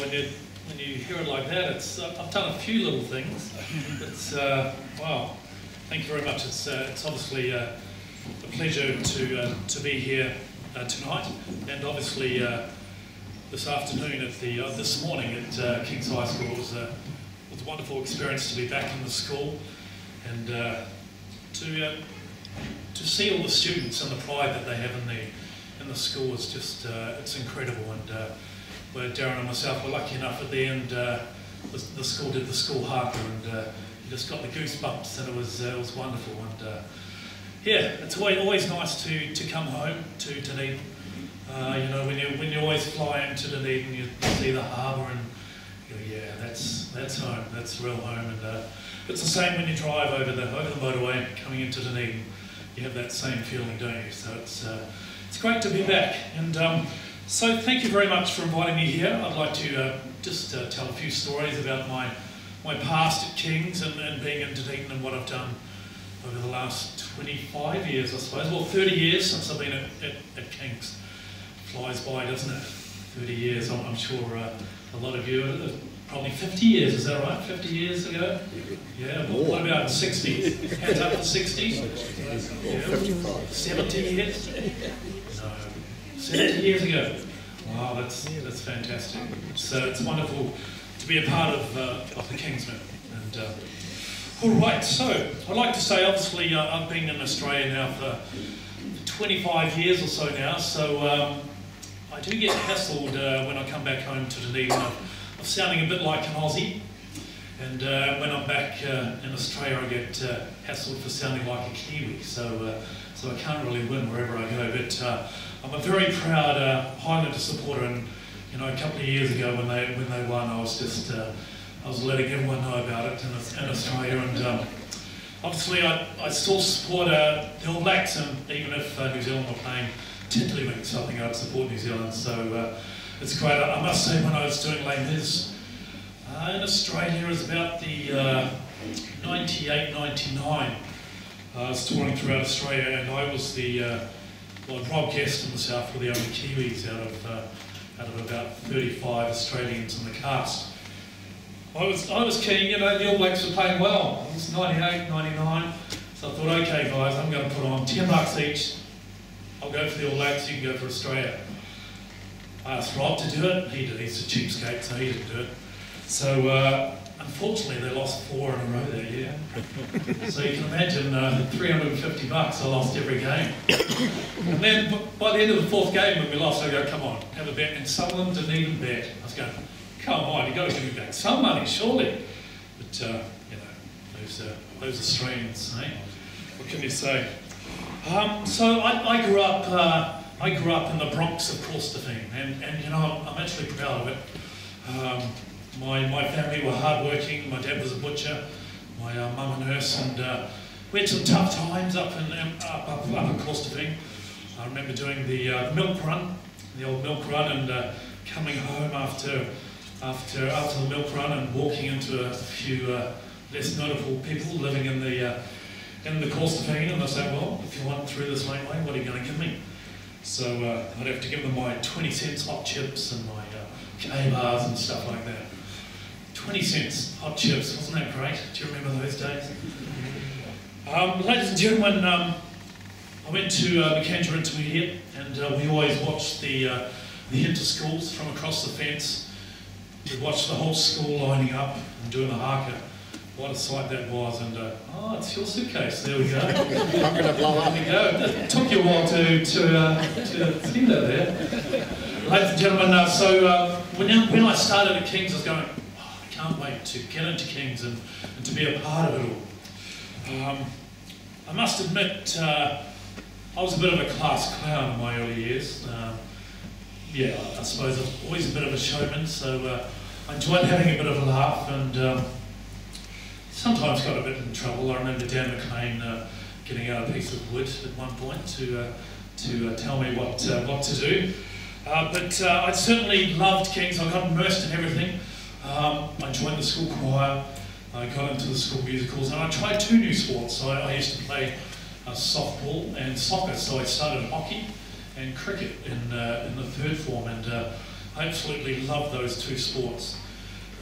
When you, when you hear it like that, it's, uh, I've done a few little things. It's, uh, wow, thank you very much. It's, uh, it's obviously uh, a pleasure to, uh, to be here tonight and obviously this afternoon at the, this morning at King's High School. Was, a, was a wonderful experience to be back in the school and to, to see all the students and the pride that they have in the, in the school is just, uh, it's incredible. And uh, where Darren and myself were lucky enough at the end, uh, the, the school did the school haka and uh, just got the goosebumps and it was, uh, it was wonderful. And uh, yeah, it's always, always nice to, to come home to Dunedin. Uh, you know, when you when you always fly into Dunedin, you see the harbour and yeah, that's that's home, that's real home. And uh, it's the same when you drive over the over the motorway coming into Dunedin. You have that same feeling, don't you? So it's uh, it's great to be back. And um, so thank you very much for inviting me here. I'd like to uh, just uh, tell a few stories about my my past at Kings and, and being in Dunedin and what I've done over the last 25 years, I suppose. Well, 30 years since I've been at, at, at Kings. Flies by, doesn't it? 30 years, I'm, I'm sure uh, a lot of you, uh, probably 50 years, is that right? 50 years ago? Yeah, well, what about 60? Hands up for 60? Yeah. 70 years? No, 70 years ago. Wow, that's, that's fantastic. So it's wonderful to be a part of, uh, of the Kingsmen. And, uh, all right, so I'd like to say, obviously, uh, I've been in Australia now for 25 years or so now, so um, I do get hassled uh, when I come back home to Dunedin of, of sounding a bit like an Aussie. And uh, when I'm back uh, in Australia, I get uh, hassled for sounding like a Kiwi. So, uh, so I can't really win wherever I go. But uh, I'm a very proud uh, Highlander supporter. And you know, a couple of years ago when they when they won, I was just uh, I was letting everyone know about it in, in Australia. And um, obviously, I, I still support uh, the All Blacks, and even if uh, New Zealand were playing Tiddlywinks, I think I'd support New Zealand. So uh, it's great. I, must say, when I was doing Les Mis uh, in Australia, it was about the uh, 98, 99. I was touring throughout Australia, and I was the well, Rob Guest and myself were the only Kiwis out of uh, out of about 35 Australians in the cast. I was, I was keen, you know, the All Blacks were playing well. It was 98, 99. So I thought, okay, guys, I'm going to put on 10 bucks each. I'll go for the All Blacks, you can go for Australia. I asked Rob to do it. He did. He's a cheapskate, so he didn't do it. So uh, unfortunately, they lost four in a row that year. so you can imagine uh, 350 bucks I lost every game. And then by the end of the fourth game, when we lost, I go, come on, have a bet. And someone didn't even bet. I was going, come on, you've got to give me back some money, surely. But, uh, you know, those, uh, those Australians, eh? What can you say? Um, so I, I grew up, uh, I grew up in the Bronx of Corstorphine, and, and you know, I'm, I'm actually proud of it. Um, my, my family were hardworking. My dad was a butcher, my uh, mum a nurse, and uh, we had some tough times up in um, up, up, up in Corstorphine. I remember doing the uh, milk run, the old milk run, and uh, coming home after after after the milk run and walking into a few uh, less notable people living in the uh, in the Corstorphine, and they say, "Well, if you want through this laneway, what are you going to give me?" So uh, I'd have to give them my 20 cents hot chips and my uh, K-bars and stuff like that. 20 cents hot chips, wasn't that great? Do you remember those days? Um, ladies and gentlemen, um, I went to uh, Macandrew Intermediate and uh, we always watched the, uh, the inter-schools from across the fence. We watched the whole school lining up and doing the haka. What a sight that was, and uh, oh, it's your suitcase. There we go. I'm going to blow up. There we go. It took you a while to to, uh, to see that there. Ladies and gentlemen, uh, so uh, when, I- when I started at Kings, I was going, I can't wait to get into Kings and, and to be a part of it all. Um, I must admit, uh, I was a bit of a class clown in my early years. Uh, yeah, I suppose I was always a bit of a showman, so uh, I enjoyed having a bit of a laugh and um, sometimes got a bit in trouble. I remember Dan McLean uh, getting out a piece of wood at one point to, uh, to uh, tell me what, what to do. But I certainly loved Kings. I got immersed in everything. Um, I joined the school choir. I got into the school musicals, and I tried two new sports. So I, I used to play uh, softball and soccer. So I started hockey and cricket in, uh, in the third form, and uh, I absolutely love those two sports.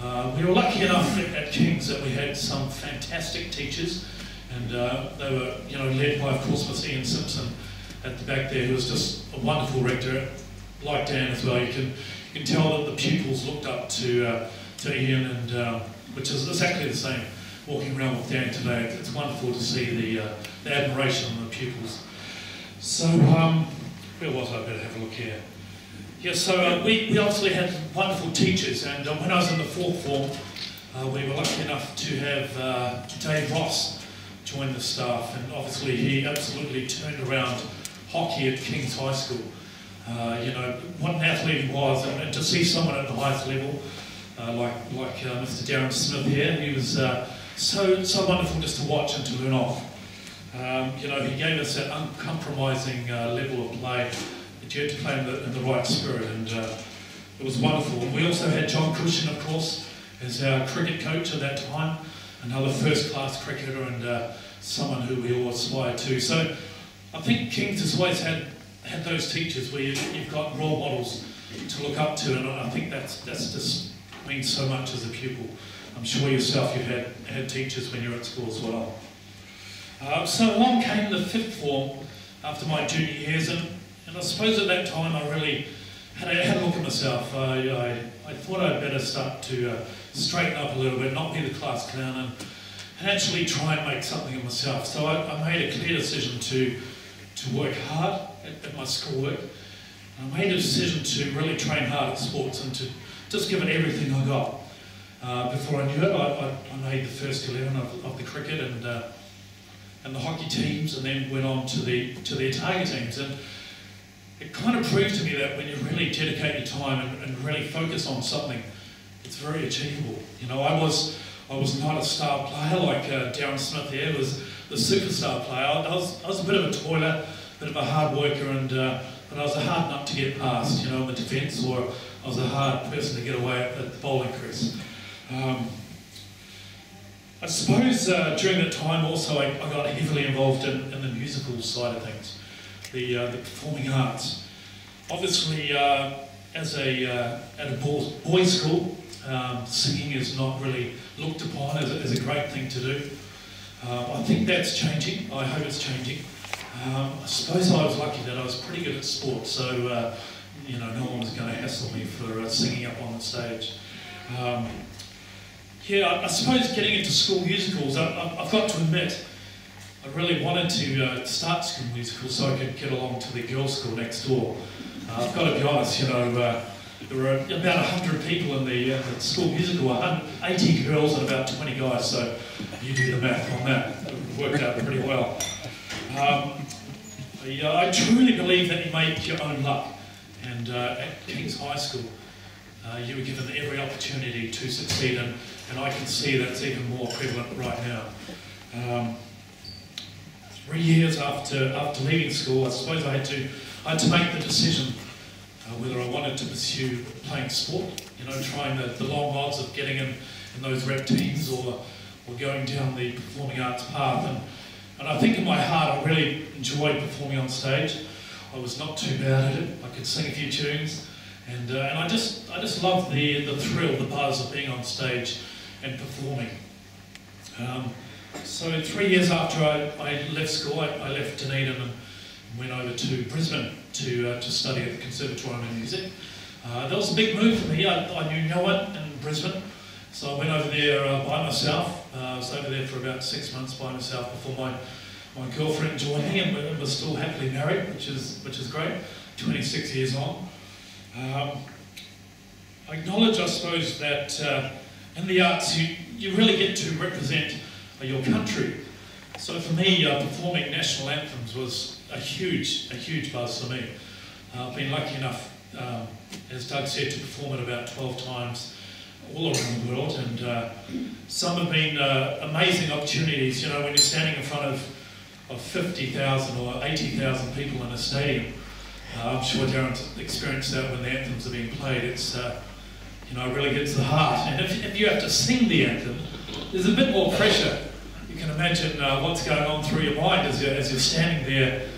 Uh, we were lucky enough at, at King's that we had some fantastic teachers, and uh, they were, you know, led by, of course, Miss Ian Simpson at the back there, who was just a wonderful rector, like Dan as well. You can you can tell that the pupils looked up to uh, to Ian, and uh, which is exactly the same. Walking around with Dan today, it's wonderful to see the, uh, the admiration on the pupils. So, um, where was I? I better have a look here. Yeah, so uh, we, we obviously had wonderful teachers, and uh, when I was in the fourth form, uh, we were lucky enough to have uh, Dave Ross join the staff, and obviously he absolutely turned around hockey at King's High School. Uh, you know, what an athlete he was, and, and to see someone at the highest level, uh, like, like Mr. Darren Smith here, he was so, so wonderful just to watch and to learn off. Um, you know, he gave us that uncompromising level of play that you had to play in the, in the right spirit, and uh, it was wonderful. We also had John Cushen, of course, as our cricket coach at that time, another first-class cricketer and uh, someone who we all aspire to. So I think Kings has always had had those teachers where you've, you've got role models to look up to, and I think that's that's just means so much as a pupil. I'm sure yourself you've had, had teachers when you're at school as well. Uh, so along came the fifth form after my junior years, and and I suppose at that time I really had a, had a look at myself. I, I, I thought I'd better start to uh, straighten up a little bit, not be the class clown, and, and actually try and make something of myself. So I, I made a clear decision to, to work hard at, at my schoolwork. I made a decision to really train hard at sports and to just give it everything I got. Uh, before I knew it, I, I, I, made the first 11 of, of the cricket and, uh, and the hockey teams, and then went on to the to the Otago teams. And it kind of proved to me that when you really dedicate your time and, and really focus on something, it's very achievable. You know, I was I was not a star player like uh, Darren Smith here was the superstar player. I, was, I was a bit of a toiler, a bit of a hard worker, and uh, but I was a hard nut to get past, you know, in the defence, or I was a hard person to get away at, the bowling crease. Um, I suppose uh, during that time also I, I got heavily involved in, in the musical side of things the, uh, the performing arts. Obviously, uh, as a, uh, at a boys' school, um, singing is not really looked upon as a, as a great thing to do. Uh, I think that's changing. I hope it's changing. Um, I suppose I was lucky that I was pretty good at sport, so uh, you know no one was going to hassle me for uh, singing up on the stage. Um, yeah, I, I, suppose getting into school musicals, I, have got to admit, I really wanted to uh, start school musical so I could get along to the girls' school next door. Uh, I've got to be honest, you know, uh, there were about 100 people in the, uh, the school musical, 80 girls and about 20 guys, so you do the math on that. It worked out pretty well. Um, I, truly believe that you make your own luck, and uh, at King's High School, you were given every opportunity to succeed, and, and I can see that's even more prevalent right now. Um, three years after after leaving school, I suppose I had to I had to make the decision uh, whether I wanted to pursue playing sport, you know, trying the, the long odds of getting in, in those rep teams or or going down the performing arts path. And, and I think in my heart I really enjoyed performing on stage. I was not too bad at it. I could sing a few tunes. And, uh, and I just I just loved the, the thrill, the buzz of being on stage and performing. Um, so three years after I, I left school, I, I, left Dunedin and went over to Brisbane to, uh, to study at the Conservatorium of Music. Uh, that was a big move for me. I, I knew no one in Brisbane, so I went over there uh, by myself. Uh, I was over there for about six months by myself before my, my girlfriend joined me, and we're, we're still happily married, which is, which is great, 26 years on. Um, I acknowledge, I suppose, that uh, in the arts you, you really get to represent your country. So for me, uh, performing national anthems was a huge, a huge buzz for me. Uh, I've been lucky enough, um, as Doug said, to perform it about 12 times all around the world, and uh, some have been uh, amazing opportunities. You know, when you're standing in front of, of 50,000 or 80,000 people in a stadium, uh, I'm sure Darren's experienced that when the anthems are being played. It's, uh, you know, it really gets the heart. And if, if you have to sing the anthem, there's a bit more pressure you can imagine uh, what's going on through your mind as you're, as you're standing there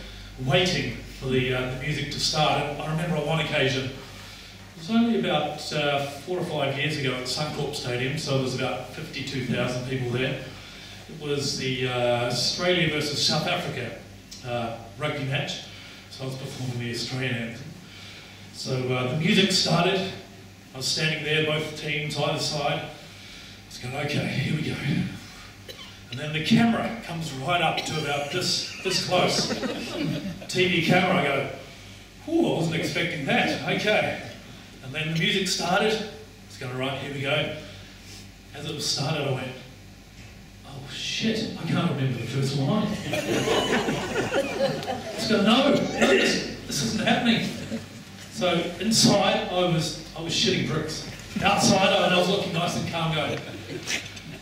waiting for the, uh, the music to start. And I remember on one occasion, it was only about uh, four or five years ago at Suncorp Stadium, so there was about 52,000 people there. Was the uh, Australia versus South Africa uh, rugby match, so I was performing the Australian anthem. So uh, the music started, I was standing there, both teams either side. I was going, okay, here we go. And then the camera comes right up to about this, this close. TV camera, I go, Ooh, I wasn't expecting that. Okay. And then the music started. It's going, right, here we go. As it was started, I went, oh shit, I can't remember the first line. Going, no, no this, this isn't happening. So inside, I was, I was shitting bricks. Outside, I was looking nice and calm, going,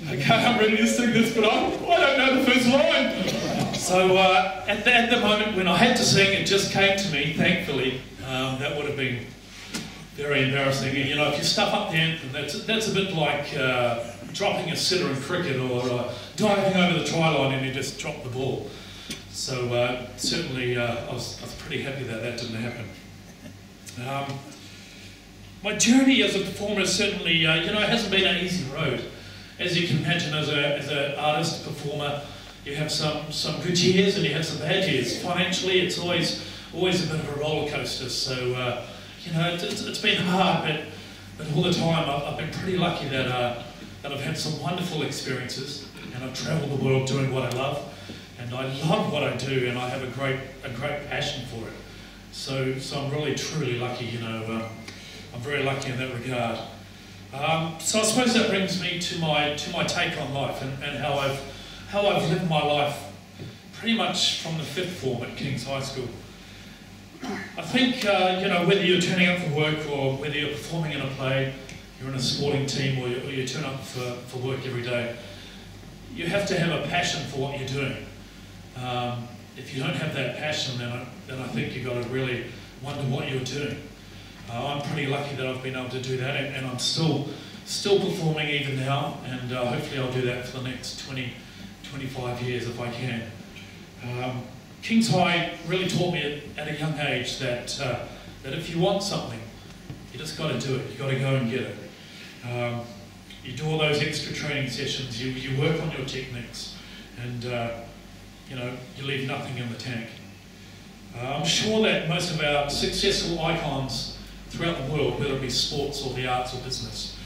I'm ready to sing this, but I, I don't know the first line. So uh, at, the, at the moment when I had to sing, it just came to me, thankfully. Um, that would have been very embarrassing. You know, if you stuff up the anthem, that's, that's a bit like uh, dropping a sitter in cricket or uh, diving over the try line and you just drop the ball. So uh, certainly uh, I, was, I was pretty happy that that didn't happen. Um, my journey as a performer certainly, uh, you know, hasn't been an easy road. As you can imagine, as an as a artist, performer, you have some, some good years and you have some bad years. Financially, it's always always a bit of a roller coaster. So, uh, you know, it's, it's been hard, but, but all the time I've, I've been pretty lucky that, uh, that I've had some wonderful experiences and I've travelled the world doing what I love. And I love what I do and I have a great, a great passion for it. So, so I'm really, truly lucky, you know. Um, I'm very lucky in that regard. Um, so I suppose that brings me to my to my take on life and, and how I've how I've lived my life pretty much from the fifth form at King's High School. I think uh, you know whether you're turning up for work or whether you're performing in a play, you're in a sporting team or you, or you turn up for, for work every day, you have to have a passion for what you're doing. Um, if you don't have that passion, then I, then I think you've got to really wonder what you're doing. Uh, I'm pretty lucky that I've been able to do that, and, and I'm still still performing even now, and uh, hopefully I'll do that for the next 20, 25 years if I can. Um, King's High really taught me at, at a young age that uh, that if you want something, you just got to do it. You got to go and get it. Um, you do all those extra training sessions. You you work on your techniques, and uh, you know you leave nothing in the tank. Uh, I'm sure that most of our successful icons throughout the world, whether it be sports or the arts or business,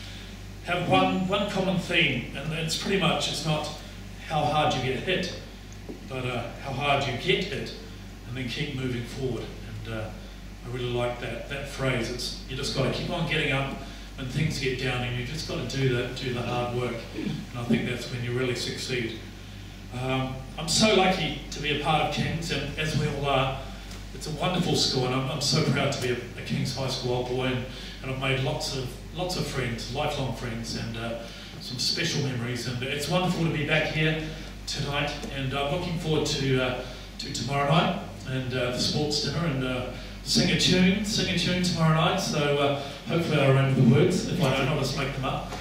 have one, one common theme, and it's pretty much, it's not how hard you get hit, but uh, how hard you get hit, and then keep moving forward. And uh, I really like that, that phrase. It's, you just got to keep on getting up when things get down, and you've just got to do the, do the hard work. And I think that's when you really succeed. Um, I'm so lucky to be a part of Kings, and as we all are, it's a wonderful school, and I'm, I'm so proud to be a, a, King's High School old boy, and, and, I've made lots of lots of friends, lifelong friends, and uh, some special memories. And it's wonderful to be back here tonight, and I'm looking forward to uh, to tomorrow night and uh, the sports dinner and uh, sing a tune, sing a tune tomorrow night. So uh, hopefully I remember the words. If I don't, I'll just make them up.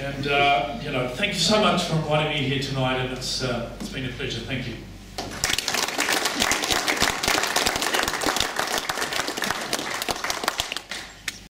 And uh, you know, thank you so much for inviting me here tonight, and it's it's been a pleasure. Thank you.